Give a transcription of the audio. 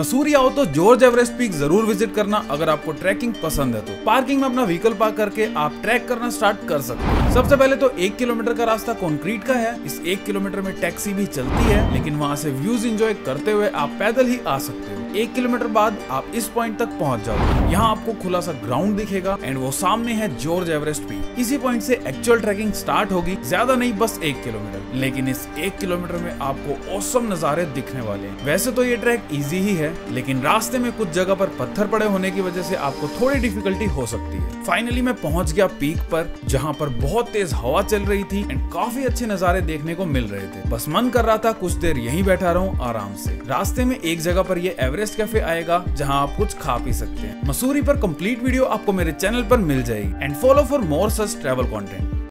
मसूरी आओ तो George Everest peak ज़रूर विज़िट करना अगर आपको ट्रैकिंग पसंद है तो। पार्किंग में अपना व्हीकल पार्क करके आप ट्रैक करना स्टार्ट कर सकते हैं। सबसे पहले तो एक किलोमीटर का रास्ता कंक्रीट का है। इस एक किलोमीटर में टैक्सी भी चलती है, लेकिन वहाँ से व्यूज़ एंजॉय करते हुए आप पैदल ही आ सकते हो। एक किलोमीटर बाद आप इस पॉइंट तक पहुँच जाओगे यहाँ आपको खुला सा ग्राउंड दिखेगा एंड वो सामने है जॉर्ज एवरेस्ट पीक इसी पॉइंट से एक्चुअल ट्रैकिंग स्टार्ट होगी, ज़्यादा नहीं, बस एक किलोमीटर। लेकिन इस एक किलोमीटर में आपको औसम नजारे दिखने वाले हैं। वैसे तो ये ट्रैक इजी ही है लेकिन रास्ते में कुछ जगह पर पत्थर पड़े होने की वजह से आपको थोड़ी डिफिकल्टी हो सकती है। फाइनली मैं पहुँच गया पीक पर, जहाँ पर बहुत तेज हवा चल रही थी एंड काफ़ी अच्छे नजारे देखने को मिल रहे थे। बस मन कर रहा था, कुछ देर यहीं बैठा रहूँ आराम से। रास्ते में एक जगह पर ये एवरेस्ट कैफ़े आएगा, जहाँ आप कुछ खा पी सकते हैं। मसूरी पर कंप्लीट वीडियो आपको मेरे चैनल पर मिल जाएगी। And follow for more such travel content